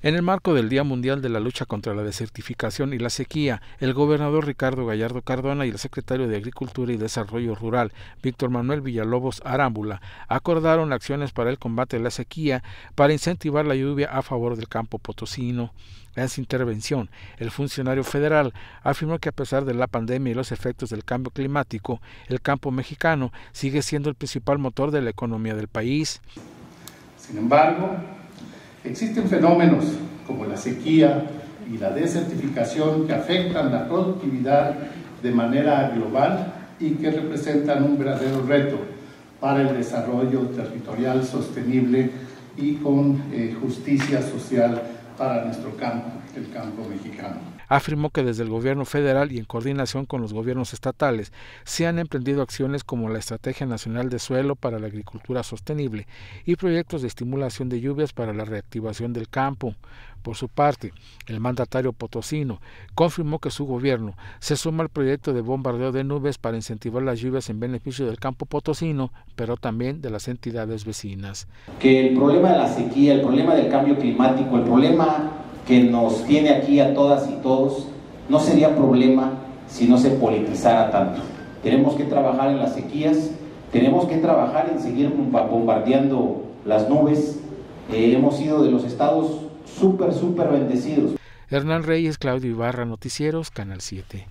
En el marco del Día Mundial de la Lucha contra la Desertificación y la Sequía, el gobernador Ricardo Gallardo Cardona y el secretario de Agricultura y Desarrollo Rural, Víctor Manuel Villalobos Arámbula, acordaron acciones para el combate de la sequía para incentivar la lluvia a favor del campo potosino. En su intervención, el funcionario federal afirmó que a pesar de la pandemia y los efectos del cambio climático, el campo mexicano sigue siendo el principal motor de la economía del país. Sin embargo, Existen fenómenos como la sequía y la desertificación que afectan la productividad de manera global y que representan un verdadero reto para el desarrollo territorial sostenible y con eh, justicia social para nuestro campo, el campo mexicano afirmó que desde el gobierno federal y en coordinación con los gobiernos estatales se han emprendido acciones como la Estrategia Nacional de Suelo para la Agricultura Sostenible y proyectos de estimulación de lluvias para la reactivación del campo. Por su parte, el mandatario potosino confirmó que su gobierno se suma al proyecto de bombardeo de nubes para incentivar las lluvias en beneficio del campo potosino, pero también de las entidades vecinas. Que el problema de la sequía, el problema del cambio climático, el problema que nos tiene aquí a todas y todos, no sería problema si no se politizara tanto. Tenemos que trabajar en las sequías, tenemos que trabajar en seguir bombardeando las nubes. Eh, hemos sido de los estados súper, súper bendecidos. Hernán Reyes, Claudio Ibarra, Noticieros, Canal 7.